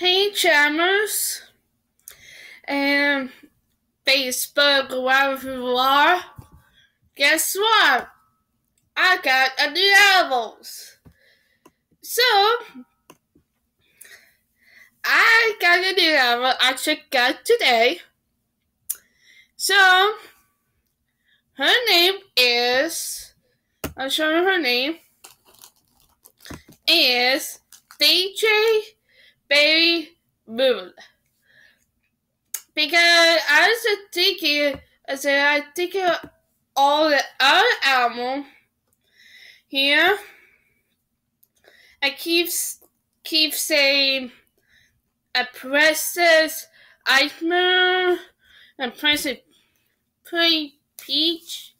Hey, Jammers, and Facebook, wherever you are. Guess what? I got a new albums. So, I got a new album I checked out today. So, her name is, I'll show you her name, is DJ Barry Moon. Because I was thinking, I said, I think all the other album here, I keep keep saying a princess ice moon and princess pretty peach,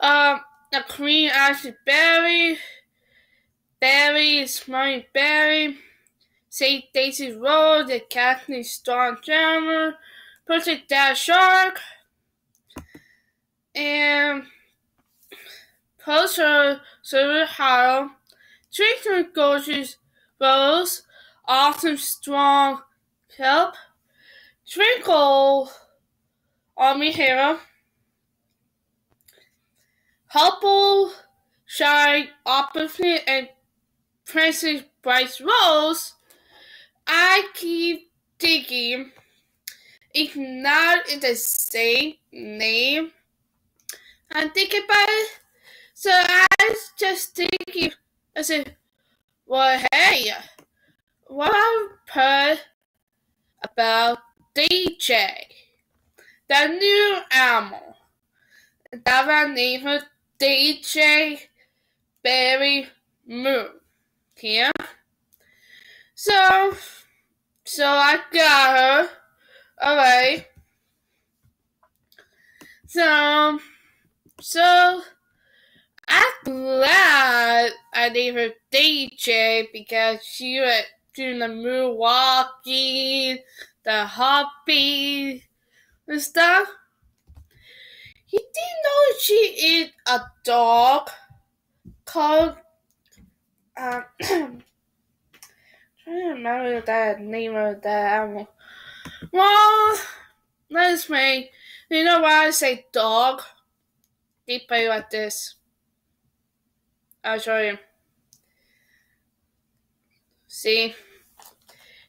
um, a queen ashley berry, berry smiling berry. St. Daisy Road, the Kathleen Storm Jammer, Project Dash Shark, and Poster Silver Hollow, Treatment Gorgeous Rose, Awesome Strong Help, Twinkle Army Hero, Helpful Shine Opposite, and Princess Bryce Rose. I keep thinking it's not the same name. I'm thinking about it. So I was just thinking, I said, well, hey, what I've about DJ, the new animal, that I named her DJ Barry Moon. Here. So, so I got her. Alright. So, so I'm glad I named her DJ because she went doing the moonwalking, the hopping, and stuff. You didn't know she is a dog called. Um, I don't the name of the animal. Well, let's. You know why I say dog? They play like this. I'll show you. See?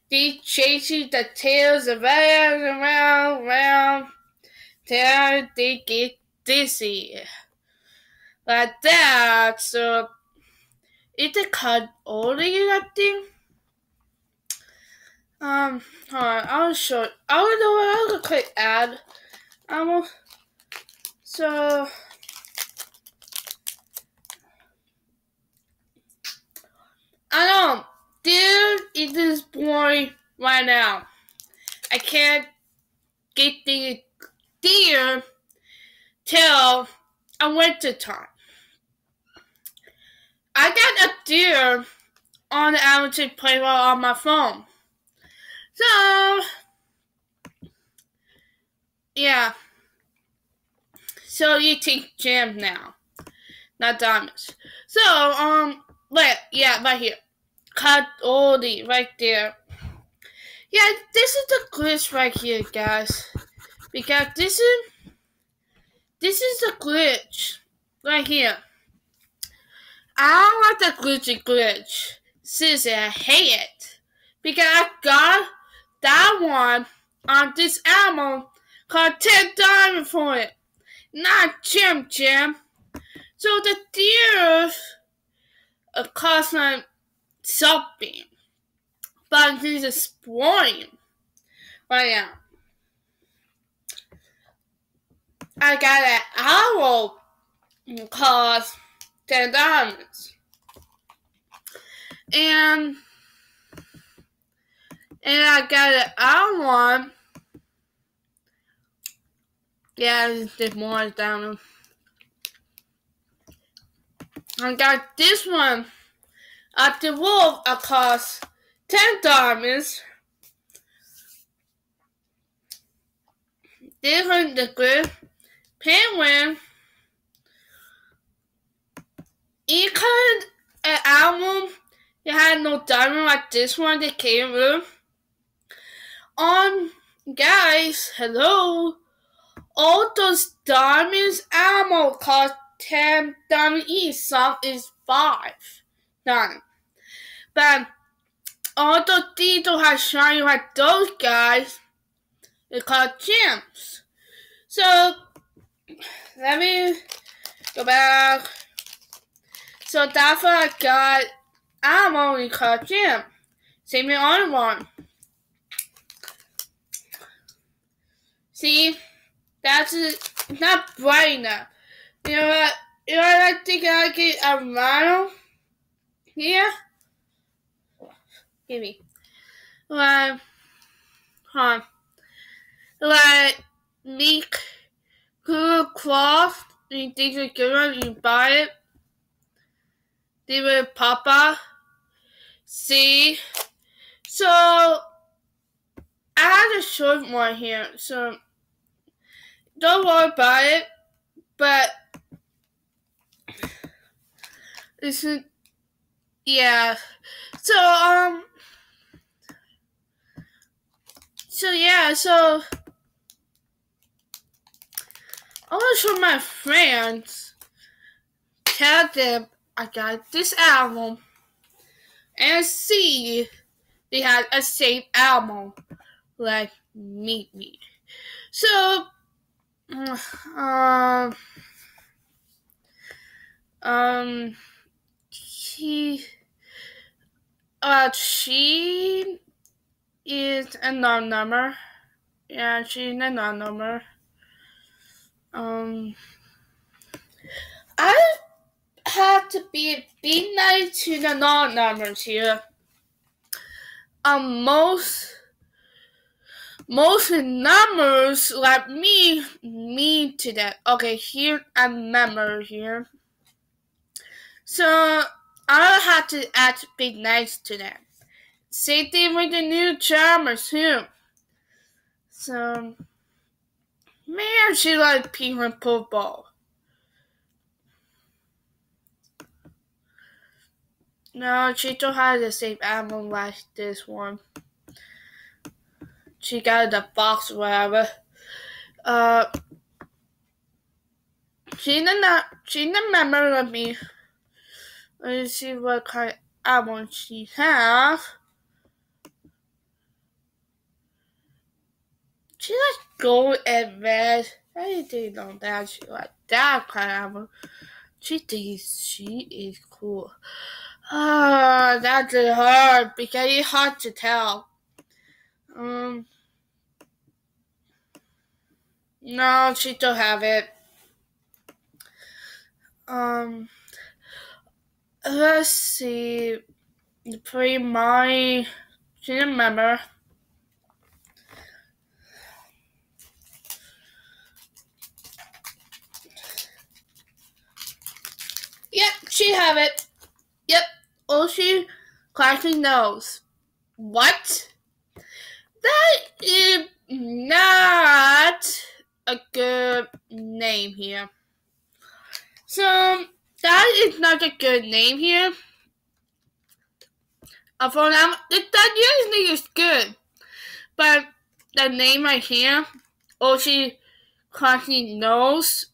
They chasing the tails around, and around, around. Till they get dizzy. Like that. So, it's a cut only, I think. Um, on, I'll show. I don't know I'll click add. Um, so I know, dude, it is boring right now. I can't get the deer till a winter time. I got a deer on the Amazon Play on my phone. So, yeah. So you take gems now, not diamonds. So, um, wait, yeah, right here. Cut all the right there. Yeah, this is the glitch right here, guys. Because this is this is the glitch right here. I don't like the glitchy glitch. Seriously, I hate it. Because I got that one on this album called 10 Diamond for it. Not Jim Jim. So the deer uh, cost like something. But he's exploring right now. I got an owl cost 10 diamonds. And and I got an owl one. Yeah, there's more diamond. I got this one at the wolf. I cost 10 diamonds. This one, the good penguin. It kind an album. It had no diamond like this one that came with. Um, guys, hello. All those diamonds ammo cost 10 diamond each. Some is 5 diamond. But all the details have shiny like those guys. They called gems. So let me go back. So that's what I got ammo in called gem. Same on one. See, that's not bright enough. You know what? You know what I think I get a model here? Give me. Like, huh? Like, make cool cloth. You think it's good one? You buy it. They pop up. See? So, I have a short one here. So, don't worry about it. But, this is, yeah. So, um, so yeah, so I want to show my friends, tell them I got this album, and see they had a same album like Meet Me. So, um, um, she, uh, she is a non-number. Yeah, she's a non-number. Um, I have to be be nice to the non-numbers here. Um, most most numbers like me mean to that. Okay, here a number here. So I have to act big nice to. Same thing with the new charmers too. So man, she like ping football. No, she don't have the same album like this one. She got the box or whatever. Uh, she did not. She didn't remember me. Let's see what kind of album she have. She like gold and red. I didn't know that she like that kind of album. She thinks she is cool. Ah, that's hard because it's hard to tell. Um, no, she don't have it. Um, let's see. Pretty my, she didn't remember. Yep, she have it. Yep, all she clacking knows. What? That is not a good name here. So that is not a good name here. Uh, for now, that usually is good, but the name right here, all she constantly knows.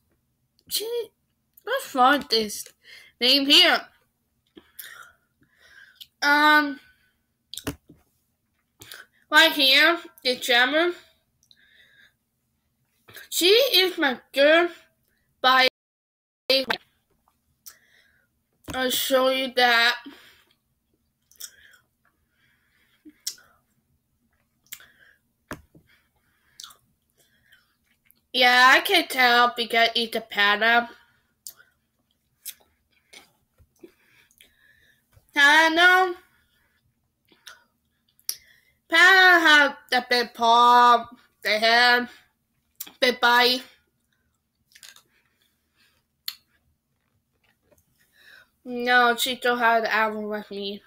She, what's wrong with this name here? Um, right here, the jammer. She is my girl by I'll show you that. Yeah, I can tell because it's a pattern. Know. Pattern have a big paw, the head, big bite. No, she still had the album with me.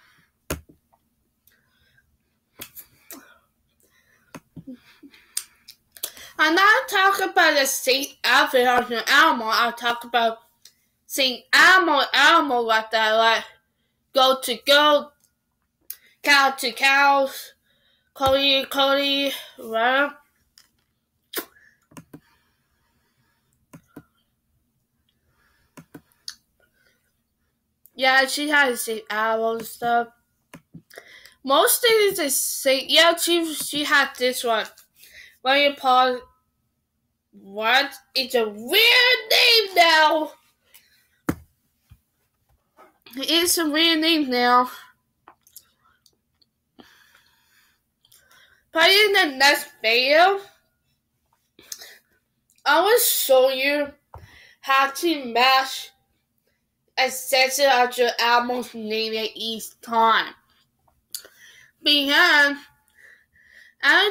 I'm not talking about the Saint outfit on the. I'll talk about Saint Animal animal like that, like go to go, cow to cows, Cody, Cody, right? Yeah, she has the album stuff. Most things they say, yeah, she she had this one. You pause, what? It's a weird name now. It's a weird name now. But in the next video, I will show you how to match section of your album's name each time. Because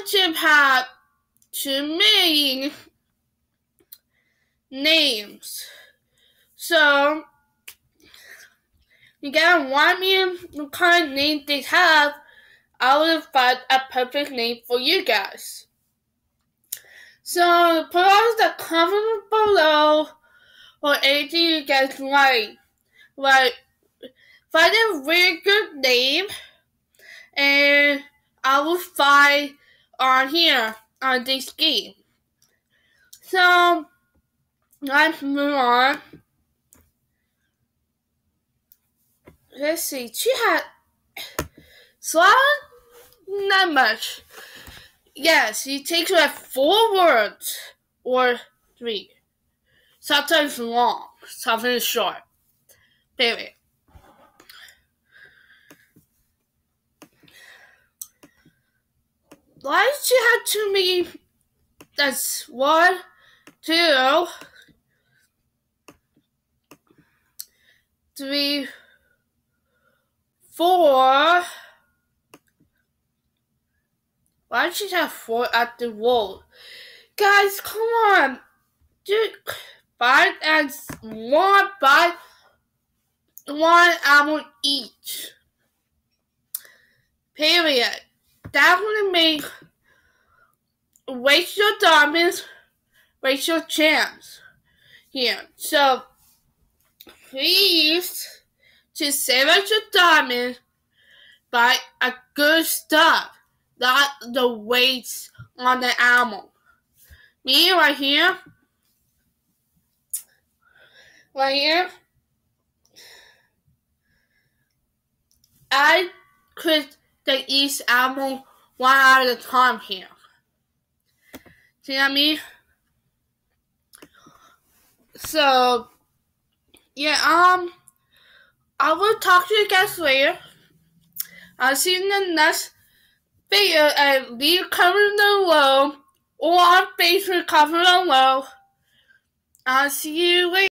just have too many names. So you gotta want me kind of name they have I will find a perfect name for you guys. So put on the comment below or anything you guys like. Like find a really good name and I will find on here on this game. So let's move on. Let's see. She had Slide not much. Yes, he takes like four words or three. Sometimes long, sometimes short. Baby. Why did you have too many? That's one, two, three, four. Why don't you have four at the wall? Guys, come on. Dude, five and one by one album each. Period. That would make your diamonds, your chance here. So please to save us your diamonds, buy a good stuff not the weights on the animal. Me right here, right here, I could the each animal one at a time here. See what I mean? So, yeah, um, I will talk to you guys later. I'll see you in the next video and leave comment below or on Facebook comment below. I'll see you later.